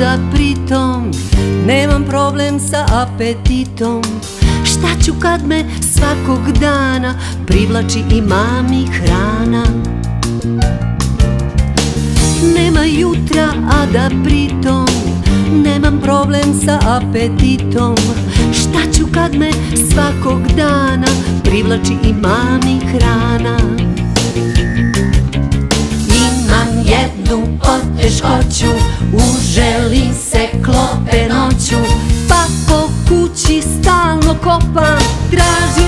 da pritom Nemam problem sa apetitom. Šta ću kad me svakog dana Privlači i mami hrana? Nema jutra, a da pritom Nemam problem sa apetitom. Šta ću kad me svakog dana Privlači i mami hrana Uželi se klope noću Pa po kući stalno kopam Tražim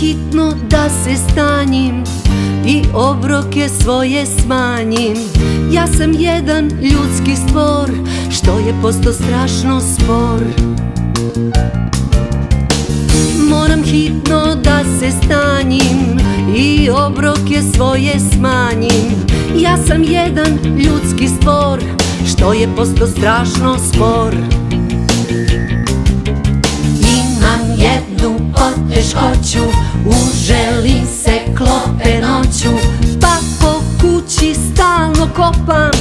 hitno da se stanjim I obroke svoje smanjim. Ja sam jedan ljudski stvor Što je posto strašno spor. Moram hitno da se stanjim I obroke svoje smanjim. Ja sam jedan ljudski stvor Što je posto strašno spor poteškoću Uželi se klope noću Pa po kući stalno kopam